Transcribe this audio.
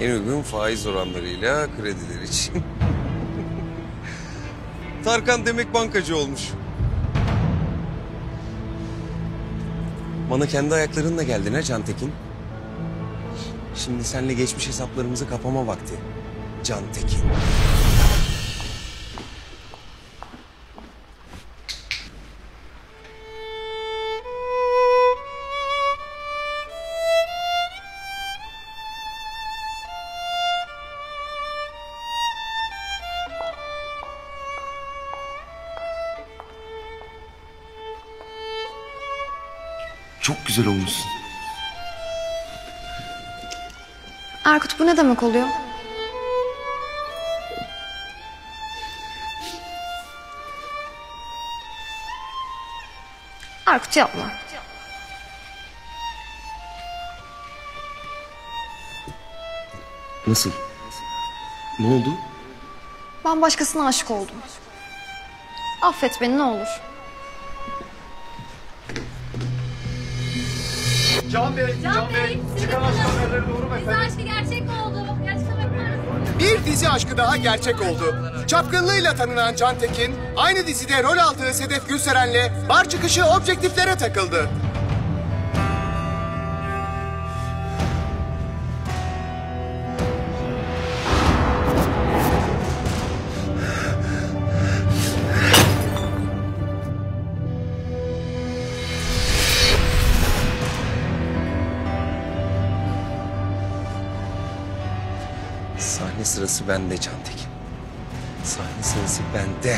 En uygun faiz oranlarıyla krediler için. Tarkan demek bankacı olmuş. Bana kendi ayaklarınla geldin ha Cantekin. Şimdi seninle geçmiş hesaplarımızı kapama vakti. Cantekin. Çok güzel olmuşsun. Erkut bu ne demek oluyor? Erkut yapma. Nasıl? Ne oldu? Ben başkasına aşık oldum. Affet beni ne olur. Can Bey, Can, Bey, çıkan aşk haberleri doğru mu Dizi efendim? aşkı gerçek oldu. Bir dizi aşkı daha gerçek oldu. Çapkınlığıyla tanınan Can Tekin, aynı dizide rol aldığı Sedef Gülseren'le bar çıkışı objektiflere takıldı. Sahne sırası bende Cantekin. Sahne sırası bende.